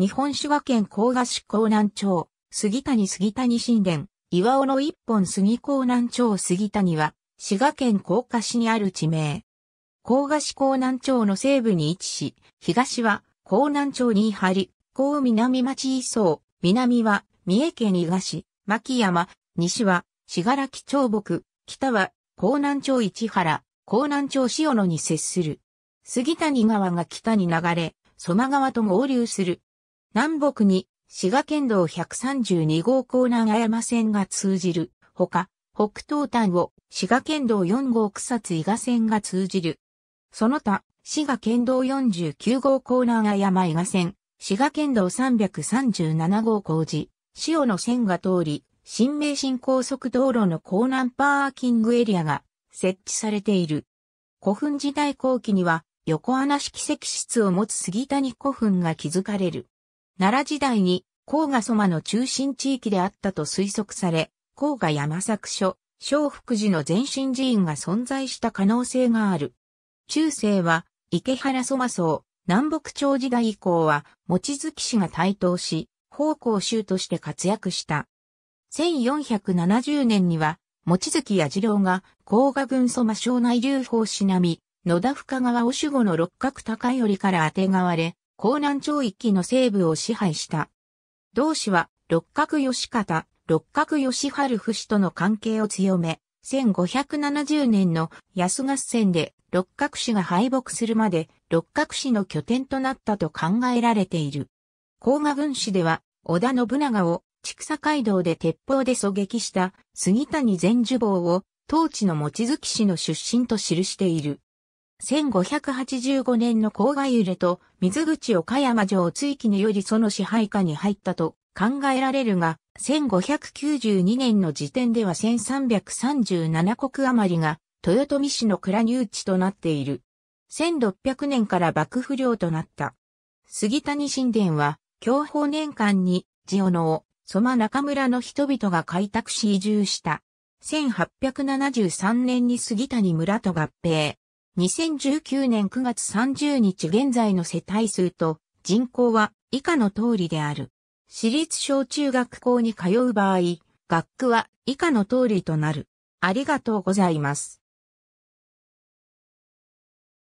日本滋賀県甲賀市江南町、杉谷杉谷神殿、岩尾の一本杉江南町杉谷は、滋賀県甲賀市にある地名。甲賀市江南町の西部に位置し、東は江南町に張り、甲南町磯荘、南は三重県伊賀市、牧山、西は信楽町木、北は江南町市原、江南町塩野に接する。杉谷川が北に流れ、蘇間川と合流する。南北に滋賀県道132号江南山線が通じる。ほか、北東端を滋賀県道4号草津伊賀線が通じる。その他、滋賀県道49号江南山伊賀線、滋賀県道337号工事、塩の線が通り、新名神高速道路の江南パーキングエリアが設置されている。古墳時代後期には横穴式石室を持つ杉谷古墳が築かれる。奈良時代に甲賀蘇馬の中心地域であったと推測され、甲賀山作所、小福寺の前身寺院が存在した可能性がある。中世は池原蘇馬荘、南北朝時代以降は、望月氏が台頭し、方向州として活躍した。1470年には、望月彌次郎が、甲賀軍蘇馬省内流法しなみ、野田深川を守護の六角高頼から当てがわれ、江南町域の西部を支配した。同氏は、六角義方、六角義春不死との関係を強め、1570年の安合戦で六角氏が敗北するまで六角氏の拠点となったと考えられている。甲賀軍史では、織田信長を畜佐街道で鉄砲で狙撃した杉谷全寿坊を当地の望月氏の出身と記している。1585年の甲賀揺れと水口岡山城追記によりその支配下に入ったと考えられるが、1592年の時点では1337国余りが豊臣氏の蔵入地となっている。1600年から幕府領となった。杉谷神殿は、享保年間に、ジオノを、蘇間中村の人々が開拓し移住した。1873年に杉谷村と合併。2019年9月30日現在の世帯数と人口は以下の通りである。私立小中学校に通う場合、学区は以下の通りとなる。ありがとうございます。